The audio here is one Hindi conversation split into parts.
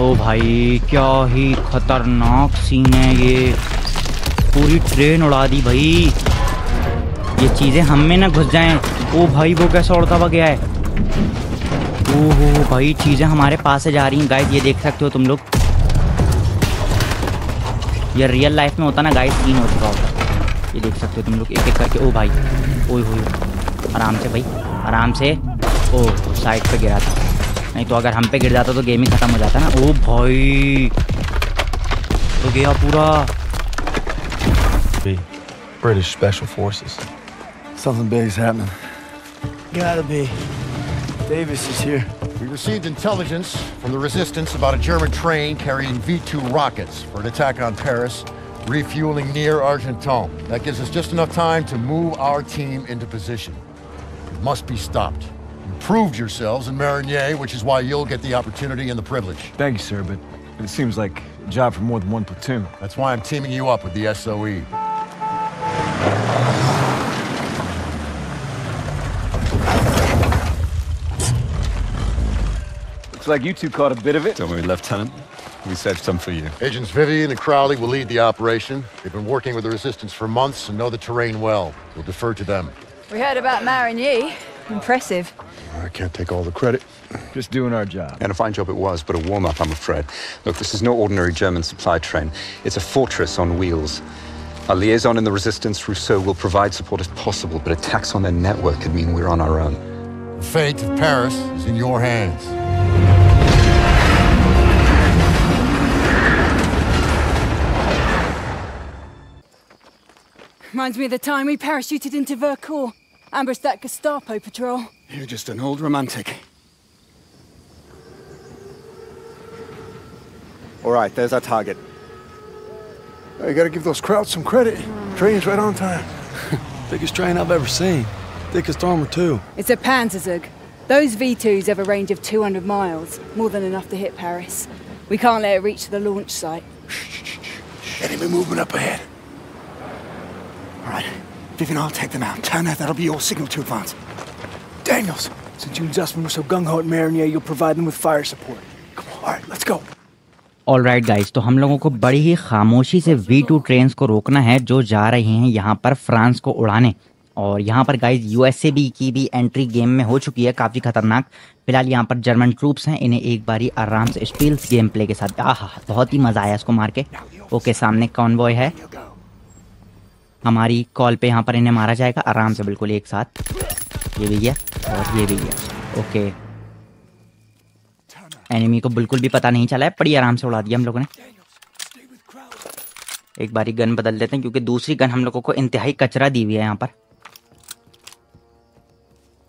ओ भाई, क्या ही खतरनाक सीन है ये। पूरी ट्रेन उड़ा दी भाई। ये चीज़ें हम में ना घुस जाएँ। ओ भाई, वो कैसा उड़ता हुआ गया है? ओ हो भाई, चीज़ें हमारे पास से जा रही हैं। गाइस ये देख सकते हो तुम लोग। ये रियल लाइफ में होता ना गाइस सीन हो चुका होता। ये देख सकते हो तुम लोग एक एक करके। ओ भाई, ओए होए, आराम से भाई, आराम से। ओ साइड पे गिरा था। नहीं तो अगर हम पे गिर जाता तो गेम ही ख़त्म हो जाता ना ओ भाई तो गया पूरा British Special Forces. Something big's happening. Gotta be. Davis is here. We received intelligence from the resistance about a German train carrying V-2 rockets for an attack on Paris, refueling near Argenton. That gives us just enough time to move our team into position. It must be stopped. You proved yourselves in Marigny, which is why you'll get the opportunity and the privilege. Thank you, sir, but it seems like a job for more than one platoon. That's why I'm teaming you up with the SOE. Looks like you two caught a bit of it. Don't worry, Lieutenant. We saved some for you. Agents Vivian and Crowley will lead the operation. They've been working with the resistance for months and know the terrain well. We'll defer to them. We heard about Marigny. Impressive. I can't take all the credit. Just doing our job. And a fine job it was, but a warm up, I'm afraid. Look, this is no ordinary German supply train. It's a fortress on wheels. Our liaison in the resistance, Rousseau, will provide support if possible, but attacks on their network could mean we're on our own. The fate of Paris is in your hands. Reminds me of the time we parachuted into Vercors. Ambushed that Gestapo patrol. You're just an old romantic. All right, there's our target. You gotta give those crowds some credit. Train's right on time. Biggest train I've ever seen. Thickest armor, too. It's a Panzerzug. Those V2s have a range of 200 miles, more than enough to hit Paris. We can't let it reach the launch site. Enemy movement up ahead. All right, Vivian, I'll take them out. Tanner, that'll be your signal to advance. Daniels, since you and Zussman were so gung-ho at Marigny, you'll provide them with fire support. Come on, all right, let's go. All right guys तो हम लोगों को बड़ी ही खामोशी से वी टू ट्रेन को रोकना है जो जा रही हैं यहाँ पर फ्रांस को उड़ाने। और यहाँ पर गाइज़ यूएसए बी की भी एंट्री गेम में हो चुकी है काफ़ी खतरनाक। फ़िलहाल यहाँ पर जर्मन ट्रूप्स हैं इन्हें एक बारी आराम से स्टील्स गेम प्ले के साथ। आहा बहुत ही मज़ा आया इसको मार के। ओके सामने कॉन्वॉय है। हमारी कॉल पे यहाँ पर इन्हें मारा जाएगा आराम से बिल्कुल एक साथ। ये भी गया और ये भी गया ओके। एनिमी को बिल्कुल भी पता नहीं चला है बड़ी आराम से उड़ा दिया हम लोगों ने। एक बारी गन बदल देते हैं, क्योंकि दूसरी गन हम लोगों को इंतहाई कचरा दी हुई है यहाँ पर।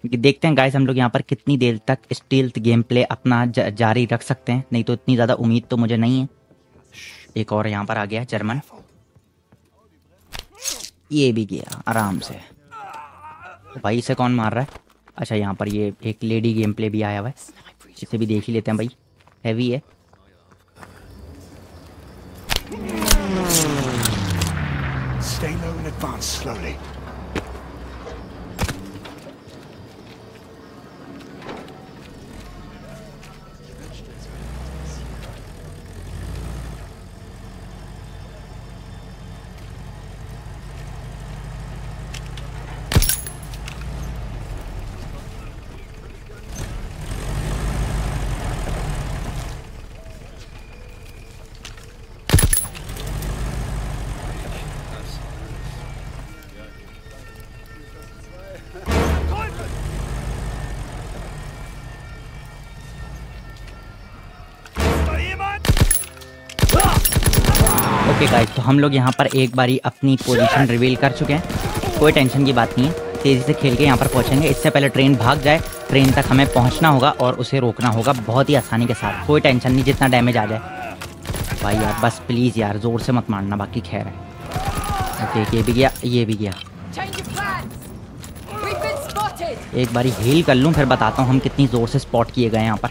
देखते हैं गाइस हम लोग यहाँ पर कितनी देर तक स्टील्थ गेम प्ले अपना जारी रख सकते हैं। नहीं तो इतनी ज़्यादा उम्मीद तो मुझे नहीं है। एक और यहाँ पर आ गया जर्मन ये भी गया, आराम से। भाई इसे कौन मार रहा है? अच्छा यहाँ पर ये एक लेडी गेम प्ले भी आया हुआ है। इसे भी देख ही लेते हैं भाई। हैवी है। Stay low and advance slowly. Okay guys तो हम लोग यहाँ पर एक बारी अपनी पोजीशन रिवील कर चुके हैं। कोई टेंशन की बात नहीं है। तेज़ी से खेल के यहाँ पर पहुँचेंगे। इससे पहले ट्रेन भाग जाए ट्रेन तक हमें पहुँचना होगा और उसे रोकना होगा बहुत ही आसानी के साथ। कोई टेंशन नहीं जितना डैमेज आ जाए। भाई यार बस प्लीज़ यार ज़ोर से मत मारना बाकी खैर है। ओके ये भी गया ये भी गया! एक बारी हील कर लूँ फिर बताता हूँ हम कितनी ज़ोर से स्पॉट किए गए यहाँ पर।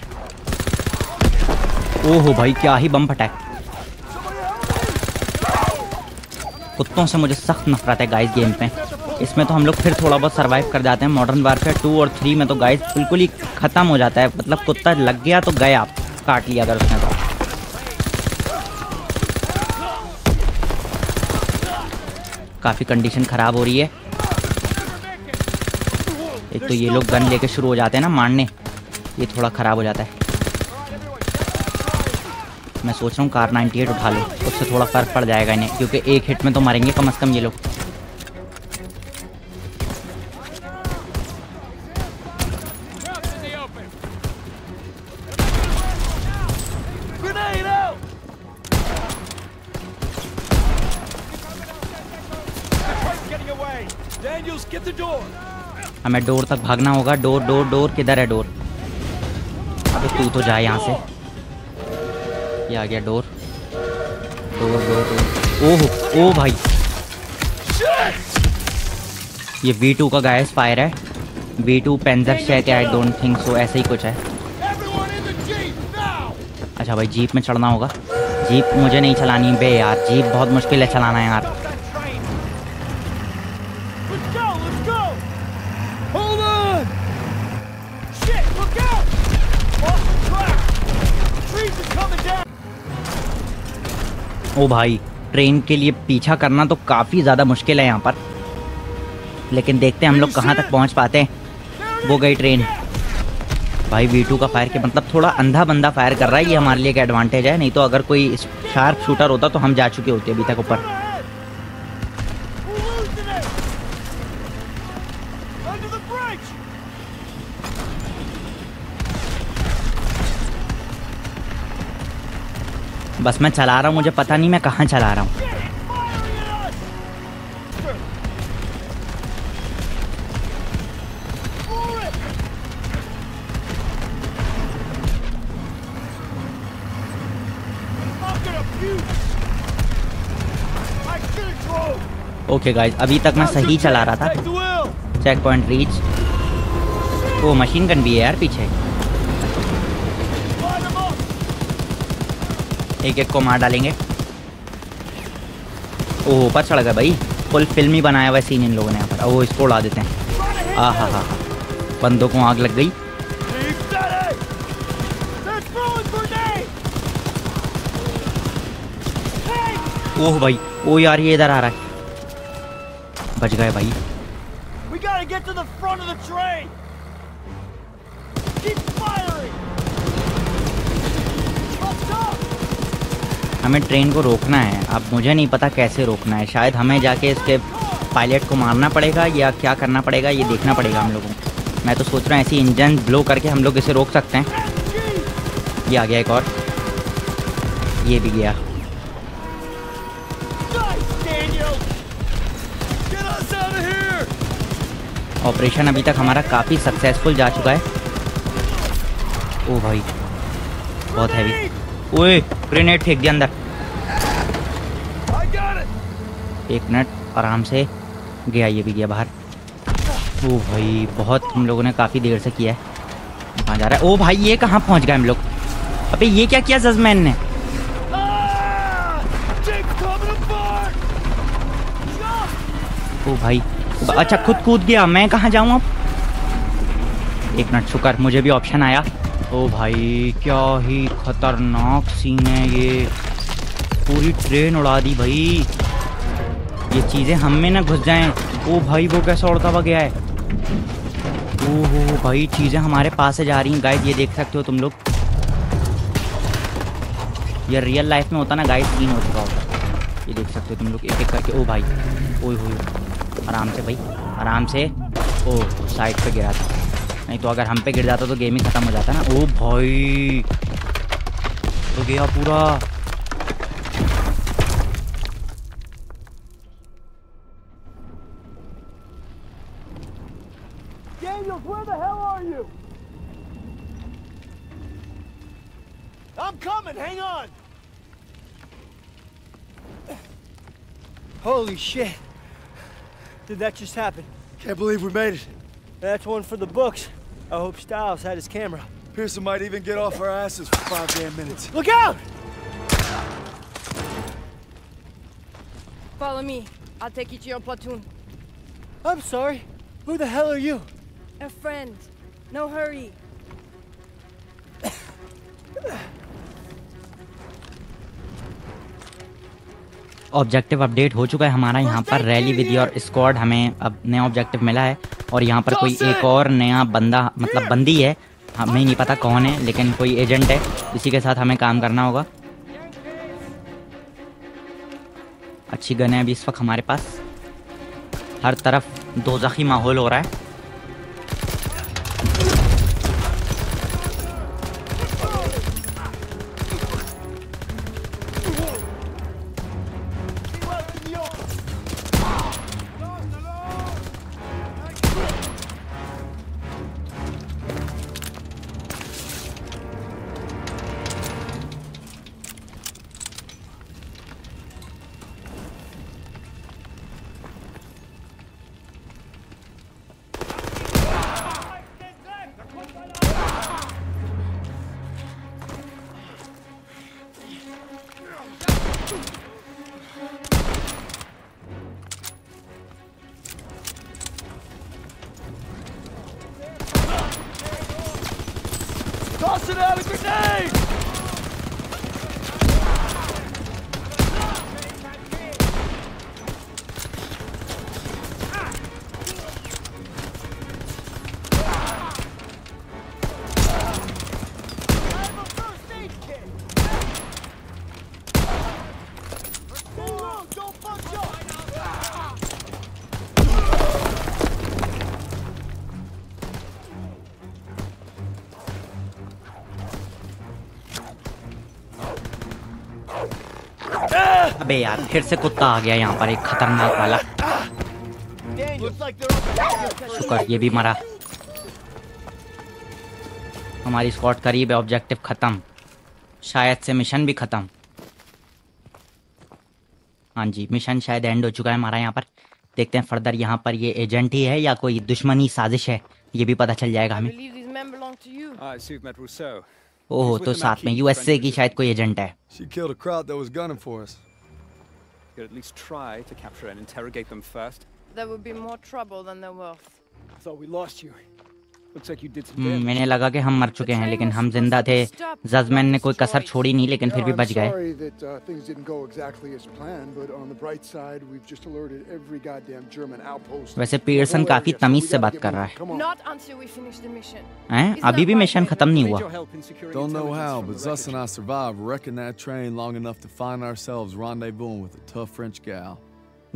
ओहो भाई क्या ही बम फटैक कुत्तों से मुझे सख्त नफरत है गाइस गेम पे। इसमें तो हम लोग फिर थोड़ा बहुत सर्वाइव कर जाते हैं। मॉडर्न वारफेयर टू और थ्री में तो गाइस बिल्कुल ही ख़त्म हो जाता है। मतलब कुत्ता लग गया तो गए आप काट लिया अगर उसने तो। काफ़ी कंडीशन ख़राब हो रही है। एक तो ये लोग गन लेके शुरू हो जाते हैं ना मारने। ये थोड़ा ख़राब हो जाता है। मैं सोच रहा हूँ कार 98 उठा लो। उससे थोड़ा फ़र्क पड़ जाएगा इन्हें, क्योंकि एक हिट में तो मरेंगे कम अज़ कम ये लोग। हमें डोर तक भागना होगा। डोर डोर डोर, किधर है डोर? अबे तू तो जा यहाँ से। ये आ गया डोर। Door door door. ओह ओ भाई। ये V2 का गायस फायर है। V2 पेंजर शायद आई डोंट थिंक सो ऐसे ही कुछ है। अच्छा भाई जीप में चढ़ना होगा। जीप मुझे नहीं चलानी बे यार। जीप बहुत मुश्किल है चलाना यार। ओ भाई ट्रेन के लिए पीछा करना तो काफ़ी ज़्यादा मुश्किल है यहाँ पर। लेकिन देखते हैं हम लोग कहाँ तक पहुँच पाते हैं। वो गई ट्रेन। भाई वी का फायर के मतलब थोड़ा अंधा बंदा फायर कर रहा है ये हमारे लिए एक एडवांटेज है। नहीं तो अगर कोई शार्प शूटर होता तो हम जा चुके होते अभी तक ऊपर। बस मैं चला रहा हूँ, मुझे पता नहीं मैं कहाँ चला रहा हूँ। ओके गाइस अभी तक मैं सही चला रहा था। चेक पॉइंट रीच वो मशीन गन भी है यार पीछे। एक एक को मार डालेंगे। ओह, ऊपर चढ़ गए भाई। फुल फ़िल्म ही बनाया हुआ सीन इन लोगों ने यहाँ पर। वो इसको उड़ा देते हैं। आ हा हा बंदों को आग लग गई। ओह, भाई ओ यार, ये इधर आ रहा है। बच गए भाई। We gotta get to the front of the train! हमें ट्रेन को रोकना है। अब मुझे नहीं पता कैसे रोकना है। शायद हमें जाके इसके पायलट को मारना पड़ेगा या क्या करना पड़ेगा, ये देखना पड़ेगा हम लोगों को। मैं तो सोच रहा हूँ ऐसी इंजन ब्लो करके हम लोग इसे रोक सकते हैं। ये आ गया एक और। ये भी गया! ऑपरेशन अभी तक हमारा काफ़ी सक्सेसफुल जा चुका है। ओ भाई, बहुत हैवी ओए ग्रेनेड फेंक दिया अंदर! एक मिनट आराम से। गया ये भी गया बाहर। ओ भाई बहुत हम लोगों ने काफ़ी देर से किया है। कहाँ जा रहा है? ओ भाई ये कहाँ पहुँच गए हम लोग? अबे ये क्या किया जजमैन ने? Ah! ओ भाई अच्छा खुद कूद गया। मैं कहाँ जाऊँ अब? एक मिनट शुक्र मुझे भी ऑप्शन आया। ओ भाई, क्या ही खतरनाक सीन है ये। पूरी ट्रेन उड़ा दी भाई। ये चीज़ें हम में ना घुस जाएँ। ओ भाई, वो कैसा उड़ता हुआ गया है? ओ हो भाई, चीज़ें हमारे पास से जा रही हैं। गाइस ये देख सकते हो तुम लोग। ये रियल लाइफ में होता ना गाइस सीन हो चुका होता ये देख सकते हो तुम लोग एक एक करके। ओ भाई, ओए होए, आराम से भाई, आराम से। ओ साइड पे गिरा था नहीं तो अगर हम पे गिर जाता तो गेम ही ख़त्म हो जाता ना ओ भाई तो गया पूरा? I'm coming, hang on! Holy shit. Did that just happen? Can't believe we made it. That's one for the books. I hope Styles had his camera. Pearson might even get off our asses for five damn minutes. Look out! Follow me. I'll take you to your platoon. I'm sorry. Who the hell are you? A friend. No hurry. Objective update हो चुका है हमारा यहाँ पर रैली विद योर स्क्वाड हमें अब नया ऑब्जेक्टिव मिला है और यहाँ पर कोई एक और नया बंदा मतलब बंदी है। हमें नहीं पता कौन है लेकिन कोई एजेंट है। इसी के साथ हमें काम करना होगा। अच्छी गन है अभी इस वक्त हमारे पास। हर तरफ़ दो माहौल हो रहा है। Tossing out a grenade! अबे यार फिर से कुत्ता आ गया यहाँ पर एक खतरनाक वाला। शुक्र ये भी मरा। हमारी स्क्वाड करीब है ऑब्जेक्टिव खत्म। शायद से मिशन भी खत्म। हाँ जी मिशन शायद एंड हो चुका है हमारा यहाँ पर। देखते हैं फर्दर यहाँ पर ये एजेंट ही है या कोई दुश्मनी साजिश है। ये भी पता चल जाएगा हमें. ओह तो साथ में यूएसए की शायद कोई एजेंट है। You could at least try to capture and interrogate them first. There would be more trouble than they're worth. I thought we lost you. मैंने लगा कि हम मर चुके हैं लेकिन हम ज़िंदा थे जजमैन ने कोई कसर छोड़ी नहीं लेकिन फिर भी बच गए uh. वैसे पीयर्सन काफ़ी तमीज से बात कर रहा है. हैं अभी भी मिशन खत्म नहीं हुआ Don't know how, but Zus and I survived wrecking that train long enough to find ourselves rendezvousing with a tough French gal.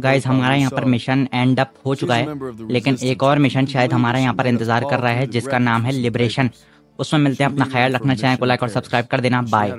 Guys हमारा यहाँ पर मिशन एंड अप हो चुका है लेकिन एक और मिशन शायद हमारा यहाँ पर इंतज़ार कर रहा है जिसका नाम है लिबरेशन उसमें मिलते हैं अपना ख्याल रखना चाहें को लाइक और सब्सक्राइब कर देना। बाय